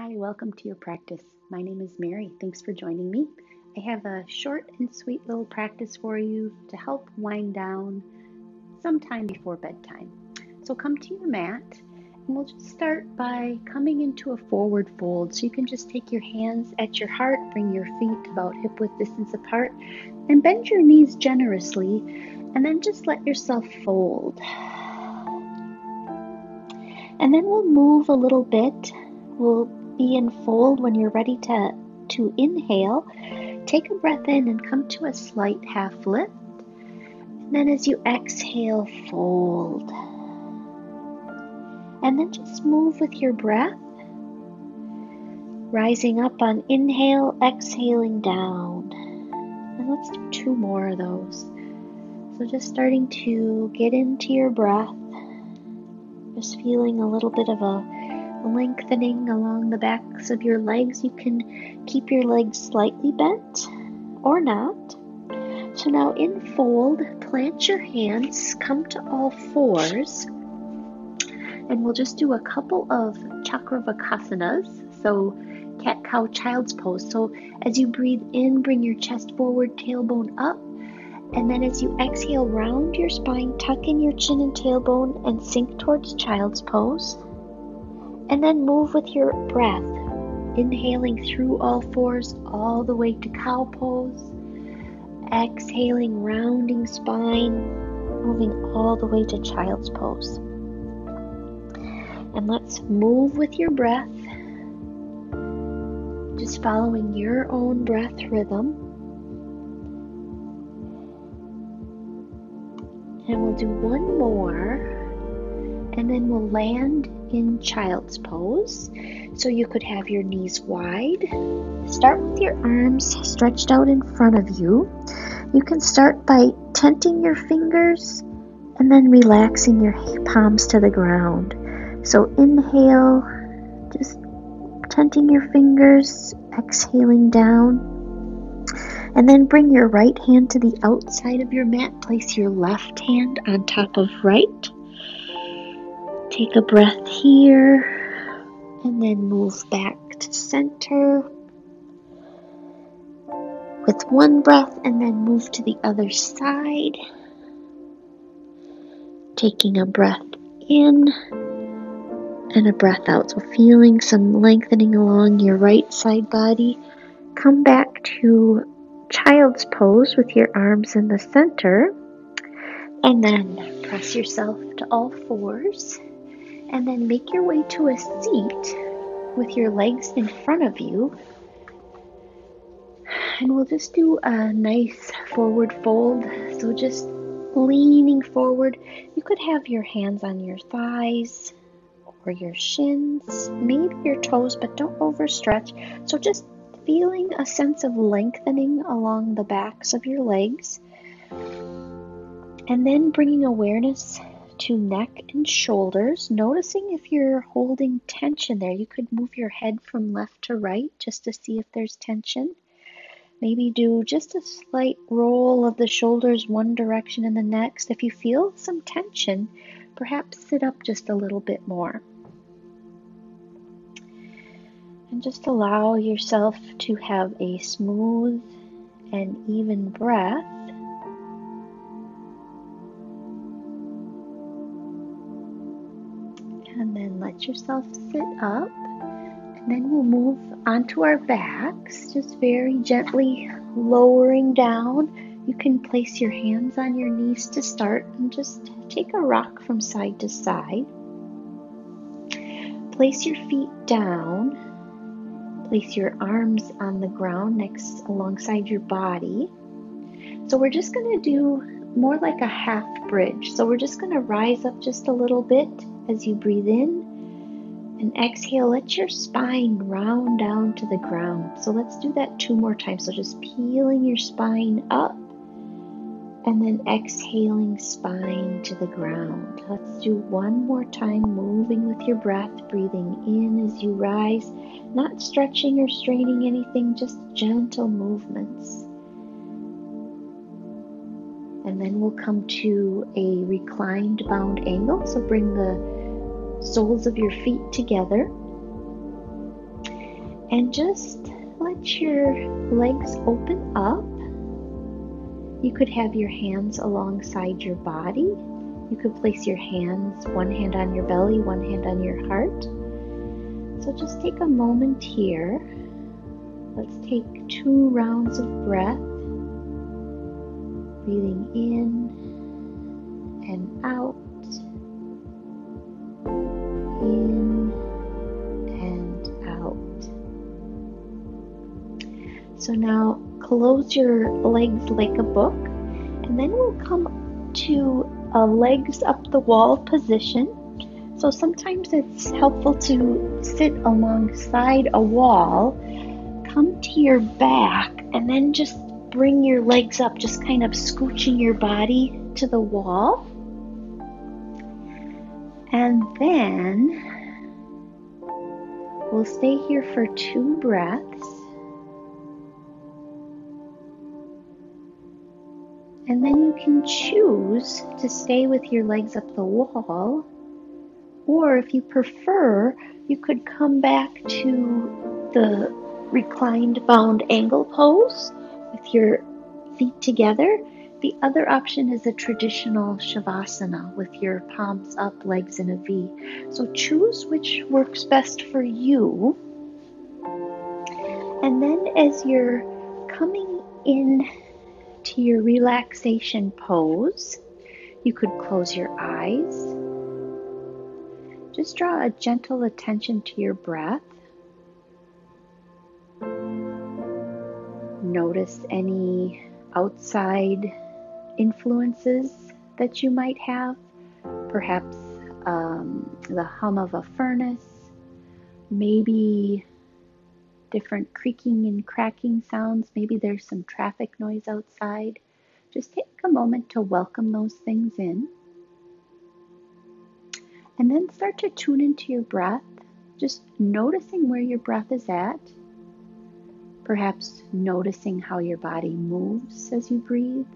Hi, welcome to your practice. My name is Mary. Thanks for joining me. I have a short and sweet little practice for you to help wind down sometime before bedtime. So come to your mat and we'll just start by coming into a forward fold. So you can just take your hands at your heart, bring your feet about hip width distance apart, and bend your knees generously, and then just let yourself fold. And then we'll move a little bit. We'll be in fold when you're ready to, to inhale. Take a breath in and come to a slight half lift. And then as you exhale, fold. And then just move with your breath. Rising up on inhale, exhaling down. And let's do two more of those. So just starting to get into your breath. Just feeling a little bit of a lengthening along the backs of your legs. You can keep your legs slightly bent or not. So now in fold, plant your hands, come to all fours, and we'll just do a couple of chakravakasanas. So cat cow child's pose. So as you breathe in, bring your chest forward, tailbone up. And then as you exhale, round your spine, tuck in your chin and tailbone, and sink towards child's pose. And then move with your breath, inhaling through all fours all the way to cow pose. Exhaling, rounding spine, moving all the way to child's pose. And let's move with your breath, just following your own breath rhythm. And we'll do one more and then we'll land in child's pose. So you could have your knees wide. Start with your arms stretched out in front of you. You can start by tenting your fingers and then relaxing your palms to the ground. So inhale, just tenting your fingers, exhaling down. And then bring your right hand to the outside of your mat. Place your left hand on top of right. Take a breath here and then move back to center with one breath and then move to the other side. Taking a breath in and a breath out. So, feeling some lengthening along your right side body. Come back to child's pose with your arms in the center. And then press yourself to all fours and then make your way to a seat with your legs in front of you. And we'll just do a nice forward fold. So just leaning forward. You could have your hands on your thighs or your shins, maybe your toes, but don't overstretch. So just feeling a sense of lengthening along the backs of your legs. And then bringing awareness to neck and shoulders, noticing if you're holding tension there. You could move your head from left to right just to see if there's tension. Maybe do just a slight roll of the shoulders one direction and the next. If you feel some tension, perhaps sit up just a little bit more. And just allow yourself to have a smooth and even breath. Let yourself sit up. And then we'll move onto our backs, just very gently lowering down. You can place your hands on your knees to start and just take a rock from side to side. Place your feet down. Place your arms on the ground next alongside your body. So we're just going to do more like a half bridge. So we're just going to rise up just a little bit as you breathe in and exhale, let your spine round down to the ground. So let's do that two more times. So just peeling your spine up and then exhaling spine to the ground. Let's do one more time, moving with your breath, breathing in as you rise, not stretching or straining anything, just gentle movements. And then we'll come to a reclined bound angle. So bring the soles of your feet together. And just let your legs open up. You could have your hands alongside your body. You could place your hands, one hand on your belly, one hand on your heart. So just take a moment here. Let's take two rounds of breath. Breathing in and out. So now close your legs like a book, and then we'll come to a legs up the wall position. So sometimes it's helpful to sit alongside a wall, come to your back, and then just bring your legs up, just kind of scooching your body to the wall. And then we'll stay here for two breaths. And then you can choose to stay with your legs up the wall, or if you prefer, you could come back to the reclined bound angle pose with your feet together. The other option is a traditional Shavasana with your palms up, legs in a V. So choose which works best for you. And then as you're coming in to your relaxation pose, you could close your eyes. Just draw a gentle attention to your breath. Notice any outside influences that you might have, perhaps um, the hum of a furnace, maybe different creaking and cracking sounds. Maybe there's some traffic noise outside. Just take a moment to welcome those things in. And then start to tune into your breath, just noticing where your breath is at. Perhaps noticing how your body moves as you breathe.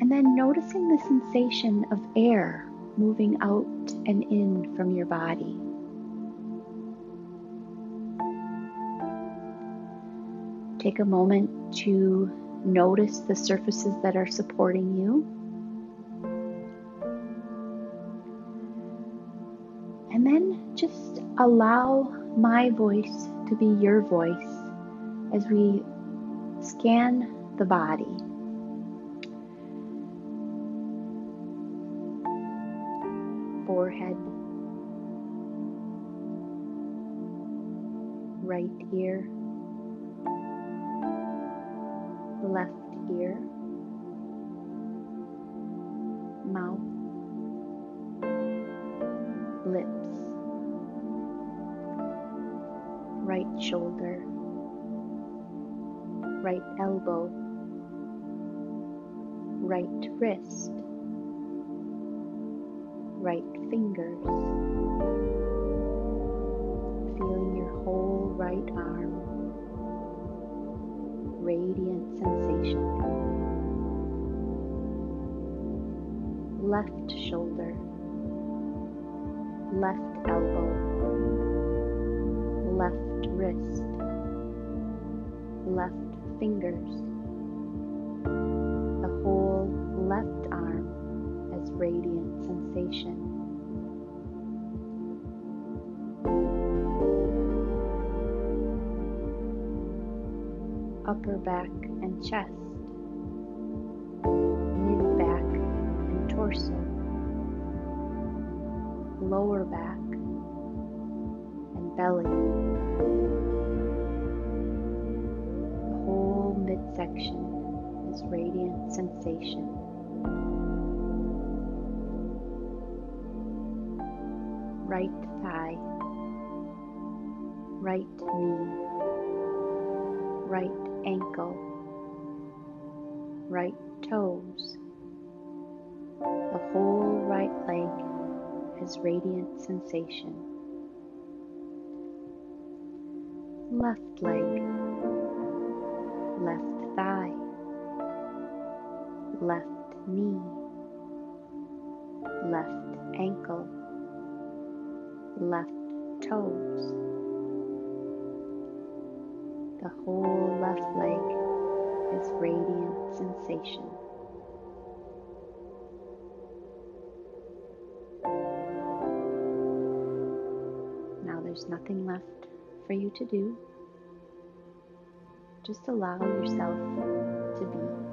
And then noticing the sensation of air moving out and in from your body. Take a moment to notice the surfaces that are supporting you. And then just allow my voice to be your voice as we scan the body. Forehead, right ear. Left ear, mouth, lips, right shoulder, right elbow, right wrist, right fingers, feeling your whole right arm radiant sensation. Left shoulder, left elbow, left wrist, left fingers, the whole left arm as radiant sensation. Upper back and chest, mid back and torso, lower back and belly, the whole midsection is radiant sensation. Right thigh, right knee, right ankle, right toes. The whole right leg has radiant sensation. Left leg, left thigh, left knee, left ankle, left toes The whole left leg is radiant sensation. Now there's nothing left for you to do. Just allow yourself to be.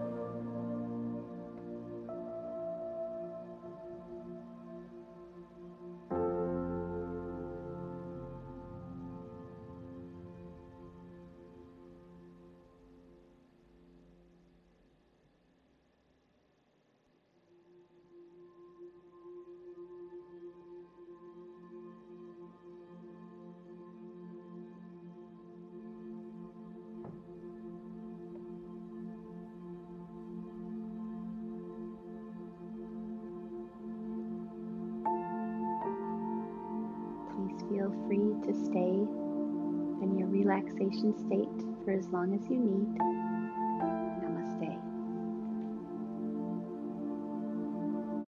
Feel free to stay in your relaxation state for as long as you need.